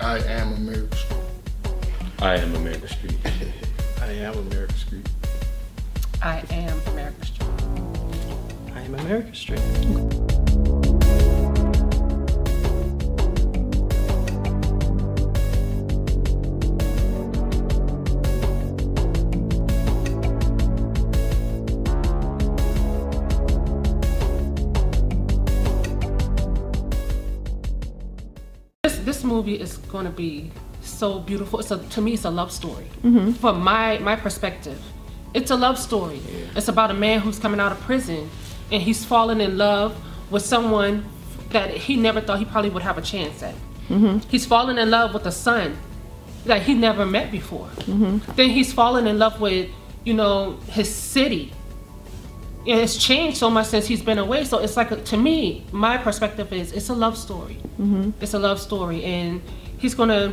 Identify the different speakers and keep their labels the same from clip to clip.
Speaker 1: I am America Street.
Speaker 2: I am America Street.
Speaker 3: I am America Street.
Speaker 4: I am America Street.
Speaker 3: I am America Street.
Speaker 4: This movie is going to be so beautiful. A to me, it's a love story. Mm-hmm. From my my perspective, it's a love story. It's about a man who's coming out of prison, and he's falling in love with someone that he never thought he probably would have a chance at. Mm-hmm. He's falling in love with a son that he never met before. Mm-hmm. Then he's falling in love with you know his city. And it's changed so much since he's been away. So it's like a, to me, my perspective is it's a love story. Mm-hmm. It's a love story, and he's gonna.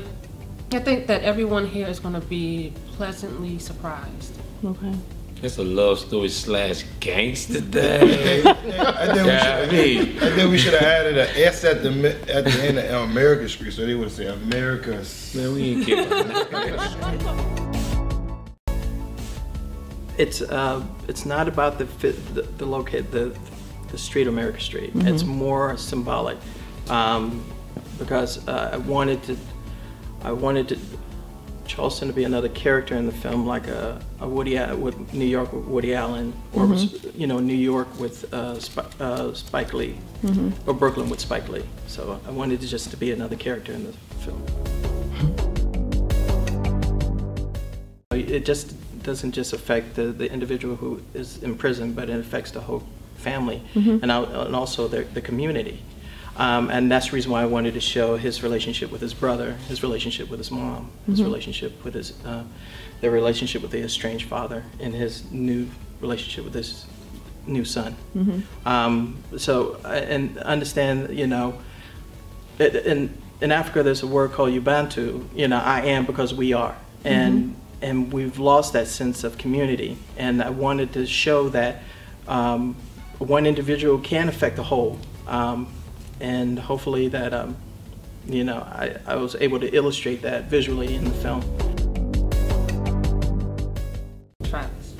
Speaker 4: I think that everyone here is gonna be pleasantly surprised.
Speaker 5: Okay.
Speaker 2: It's a love story slash gangster thing.
Speaker 1: I think we
Speaker 2: Yeah,
Speaker 1: should.
Speaker 2: I mean,
Speaker 1: think we should have added an S at the at the end of America Street, so they would say America's.
Speaker 2: man, we ain't care about that.
Speaker 3: It's uh, it's not about the the, the locate the the street America Street. It's more symbolic um, because uh, I wanted to I wanted to Charleston to be another character in the film, like a, a Woody with New York with Woody Allen, or you know New York with uh, Sp- uh, Spike Lee, or Brooklyn with Spike Lee. So I wanted to just to be another character in the film. It just doesn't just affect the, the individual who is in prison, but it affects the whole family and, al- and also the, the community. Um, and that's the reason why I wanted to show his relationship with his brother, his relationship with his mom, his relationship with his, uh, their relationship with the estranged father, and his new relationship with his new son. Um, so, I- and understand, you know, in in Africa, there's a word called Ubuntu. You know, I am because we are, and and we've lost that sense of community. And I wanted to show that um, one individual can affect the whole, um, and hopefully that um, you know I, I was able to illustrate that visually in the film.
Speaker 4: Travis.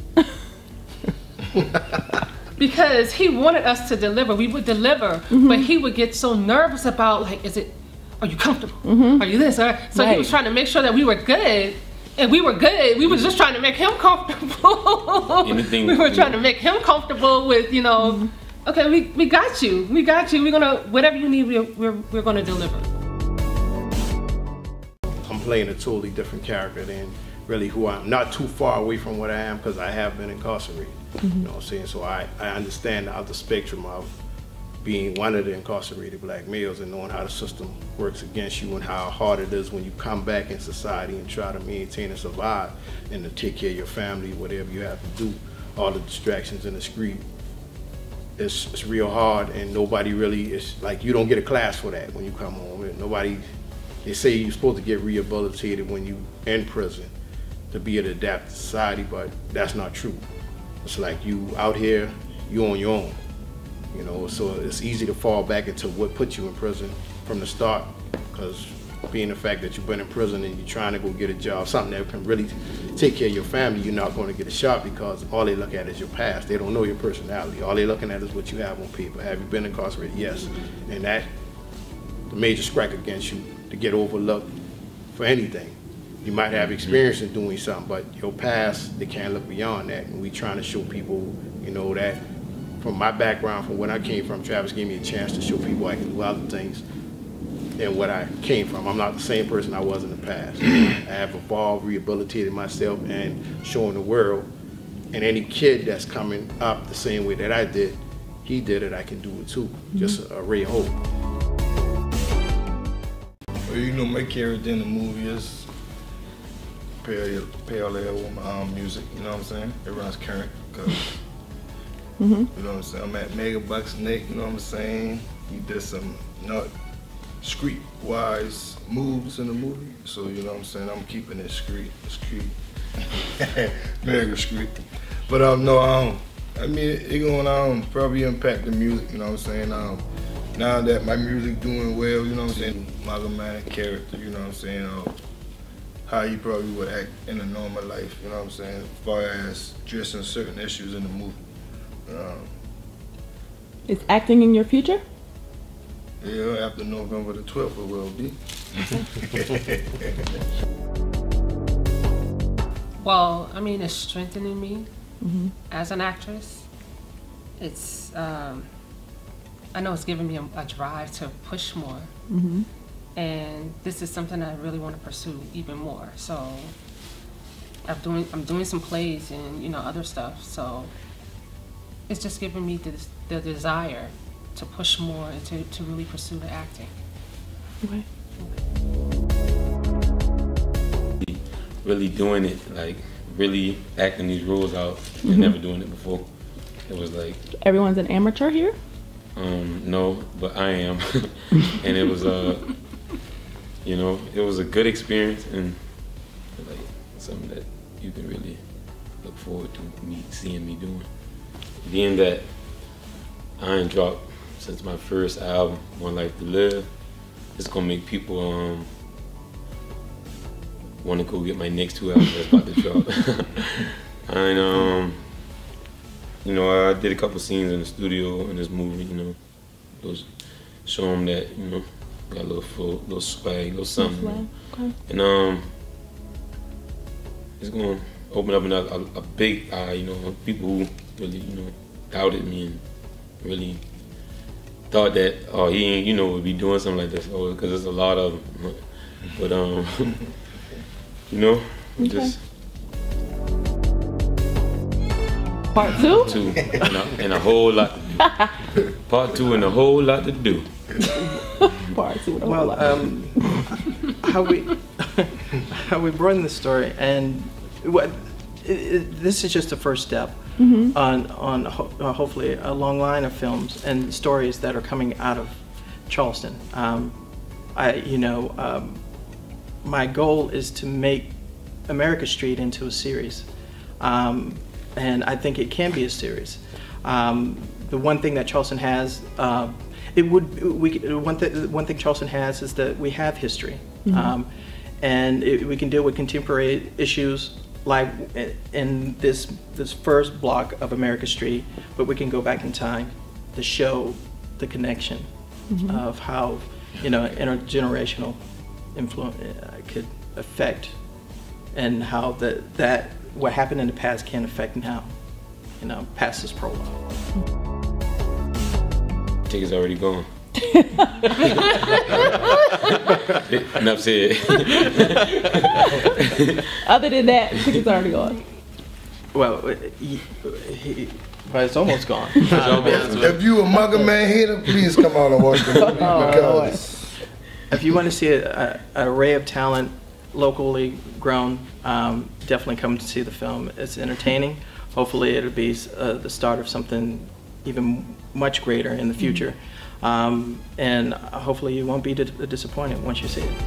Speaker 4: because he wanted us to deliver. We would deliver, but he would get so nervous about like, is it? Are you comfortable? Are you this? Or, so he was trying to make sure that we were good. And we were good. We were just trying to make him comfortable.
Speaker 2: Anything-
Speaker 4: we were trying to make him comfortable with, you know, okay, we, we got you. We got you. We're gonna whatever you need, we're we're, we're gonna deliver.
Speaker 6: I'm playing a totally different character than really who I'm. Not too far away from what I am because I have been incarcerated. You mm-hmm. know what I'm saying? So I, I understand the other spectrum of being one of the incarcerated black males and knowing how the system works against you and how hard it is when you come back in society and try to maintain and survive and to take care of your family, whatever you have to do, all the distractions in the street. It's, it's real hard and nobody really, it's like you don't get a class for that when you come home. And Nobody, they say you're supposed to get rehabilitated when you in prison to be able to adapt to society, but that's not true. It's like you out here, you on your own. You know, so it's easy to fall back into what put you in prison from the start, because being the fact that you've been in prison and you're trying to go get a job, something that can really take care of your family, you're not going to get a shot because all they look at is your past. They don't know your personality. All they're looking at is what you have on paper. Have you been incarcerated? Yes. And that the major strike against you to get overlooked for anything. You might have mm-hmm. experience in doing something, but your past, they can't look beyond that. And we trying to show people, you know, that from my background, from where I came from, Travis gave me a chance to show people I can do other things than what I came from. I'm not the same person I was in the past. I have evolved, rehabilitated myself, and showing the world, and any kid that's coming up the same way that I did, he did it, I can do it too. Just a ray of hope.
Speaker 1: Well, you know, my character in the movie is parallel, parallel with my um, music. You know what I'm saying? It runs current. Cause, You know what I'm saying? I'm at Mega Bucks Nick. You know what I'm saying? He did some not street wise moves in the movie. So you know what I'm saying? I'm keeping it street, street, Mega Street. But um, no, um, I mean, it, gonna um probably impact the music. You know what I'm saying? Um, now that my music doing well, you know what I'm saying, Maga Man character, you know what I'm saying, uh, how you probably would act in a normal life, you know what I'm saying, as far as addressing certain issues in the movie.
Speaker 5: Is acting in your future?
Speaker 1: yeah, after November the 12th it will be.
Speaker 4: Well, I mean, it's strengthening me as an actress. It's, um, I know it's giving me a, a drive to push more. And this is something I really want to pursue even more. So I'm doing, I'm doing some plays and, you know, other stuff. So it's just giving me the, the desire to push more and to, to really pursue the acting.
Speaker 5: Okay.
Speaker 2: Really doing it, like really acting these roles out and never doing it before. It was like,
Speaker 5: Everyone's an amateur here?
Speaker 2: um, no, but I am, and it was uh, you know, it was a good experience and like something that you can really look forward to me seeing me doing. Being that I ain't dropped since my first album, One Life to Live, it's gonna make people um want to go get my next two albums that's about to drop. and um, you know, I did a couple scenes in the studio in this movie. You know, those show them that you know got a little full, little swag, little something.
Speaker 5: Okay.
Speaker 2: And um, it's gonna open up another a, a big eye. You know, people who really you know doubted me and really thought that oh he you know would be doing something like this oh because there's a lot of them. But um, you know, just
Speaker 5: Part two?
Speaker 2: two and a, and a whole lot. Part two and a whole lot to do.
Speaker 5: Part two. with a whole
Speaker 3: Well,
Speaker 5: lot.
Speaker 3: um, how we how we brought in the story, and what i i this is just the first step on on ho- uh, hopefully a long line of films and stories that are coming out of Charleston. Um, I, you know, um, my goal is to make America Street into a series, um, and I think it can be a series. Um, the one thing that Charleston has, uh, it would we one thing one thing Charleston has is that we have history, um, and it, we can deal with contemporary issues like in this this first block of America Street, but we can go back in time to show the connection of how you know intergenerational influence uh, could affect and how that that what happened in the past can affect now you know past this prologue
Speaker 2: Ticket's already gone. Enough said.
Speaker 5: Other than that, tickets already gone.
Speaker 3: well uh, he, he, but it's almost gone.
Speaker 1: If you a Mugger Man hater, please come out and watch the movie because
Speaker 3: if you want to see a, a, an array of talent locally grown um, definitely come to see the film. It's entertaining. Hopefully it'll be uh, the start of something even much greater in the future um, and hopefully you won't be di- disappointed once you see it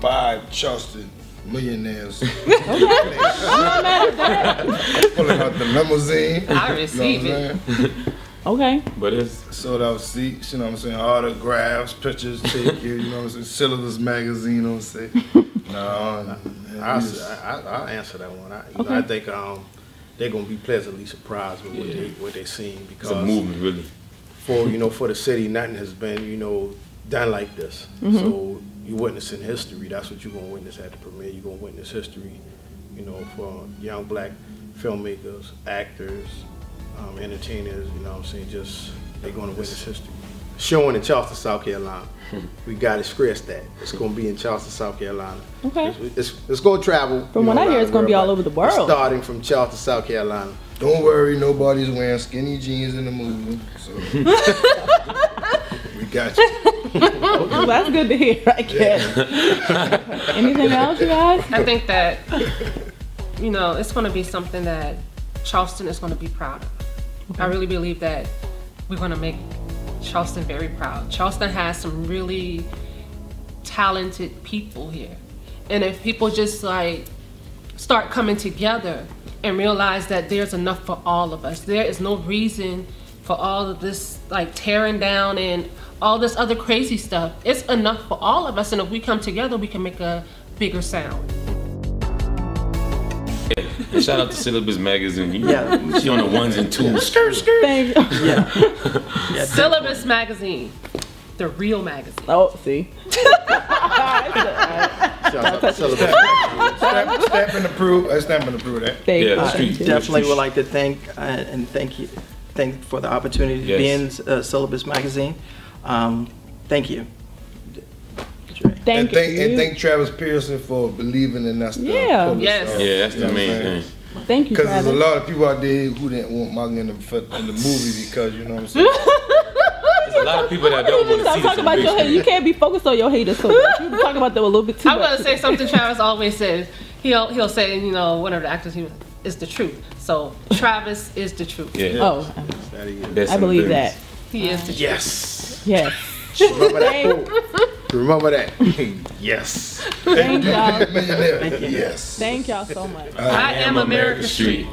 Speaker 1: five Charleston millionaires pulling out the limousine.
Speaker 4: I
Speaker 1: You
Speaker 4: receive
Speaker 1: know
Speaker 4: it.
Speaker 1: what I'm saying?
Speaker 5: Okay.
Speaker 2: But it's
Speaker 1: Sold out seats, you know what I'm saying? Autographs, pictures taken, you know what I'm saying? Syllabus magazine, you know what I'm saying? No,
Speaker 6: I'll, s- I, I- I'll answer that one. I, you know, I think um, they're gonna be pleasantly surprised with what they what they seen because
Speaker 2: it's a movement, really.
Speaker 6: for you know for the city, nothing has been you know done like this. So you're witnessing history. That's what you're gonna witness at the premiere. You're gonna witness history, you know, for young black filmmakers, actors, um, entertainers. You know, what I'm saying just they're gonna witness history. Showing in Charleston, South Carolina. we got to stress that it's gonna be in Charleston, South Carolina.
Speaker 5: Okay.
Speaker 6: It's, it's, it's gonna travel.
Speaker 5: From what
Speaker 6: know,
Speaker 5: I hear, it's gonna be all over the
Speaker 6: it's
Speaker 5: world.
Speaker 6: Starting from Charleston, South Carolina.
Speaker 1: Don't worry, nobody's wearing skinny jeans in the movie. So we got you.
Speaker 5: Well, that's good to hear, I guess. Anything else, you guys?
Speaker 4: I think that, you know, it's going to be something that Charleston is going to be proud of. I really believe that we're going to make Charleston very proud. Charleston has some really talented people here. And if people just like start coming together and realize that there's enough for all of us. There is no reason for all of this like tearing down and all this other crazy stuff. It's enough for all of us, and if we come together, we can make a bigger sound.
Speaker 2: And shout out to Syllabus Magazine. You-
Speaker 3: Yeah.
Speaker 2: She on the ones and twos.
Speaker 5: Thank
Speaker 3: Yeah. yeah
Speaker 4: Syllabus Magazine, the real magazine.
Speaker 5: Oh, see.
Speaker 6: Shout out to Celebrate.
Speaker 1: Stamp, stamp and approve. I stamp and approve that.
Speaker 5: Thank
Speaker 2: Yeah,
Speaker 5: you.
Speaker 2: street.
Speaker 3: definitely would like to thank uh, and thank you, thank for the opportunity to be in uh, Syllabus Magazine. Um, thank you.
Speaker 5: Thank
Speaker 1: and thank
Speaker 5: you.
Speaker 1: and thank Travis Pearson for believing in us.
Speaker 5: Yeah.
Speaker 1: publish
Speaker 4: Yes.
Speaker 1: our-
Speaker 2: Yeah, that's
Speaker 1: you
Speaker 2: the
Speaker 1: know
Speaker 2: main
Speaker 1: saying?
Speaker 2: thing.
Speaker 5: Thank you,
Speaker 1: Because there's a lot of people out there who didn't want Martin in the, fi- in the movie because you know what I'm saying.
Speaker 2: There's a lot of people that don't want to
Speaker 5: Stop
Speaker 2: see
Speaker 5: talking about your haters. You can't be focused on your haters so much. You talk about them a little bit too
Speaker 4: I'm
Speaker 5: much.
Speaker 4: gonna say something Travis always says. He'll he'll say, you know, one of the actors he is the truth. So Travis is the truth.
Speaker 2: Yeah.
Speaker 5: Oh,
Speaker 6: That is.
Speaker 5: I believe
Speaker 2: business.
Speaker 5: that.
Speaker 4: He is the truth.
Speaker 6: Yes.
Speaker 5: Yes.
Speaker 6: Remember that. Quote. Remember that. yes.
Speaker 5: Thank y'all.
Speaker 1: Millionaire. Yes.
Speaker 5: Thank y'all so much.
Speaker 4: I am America Street.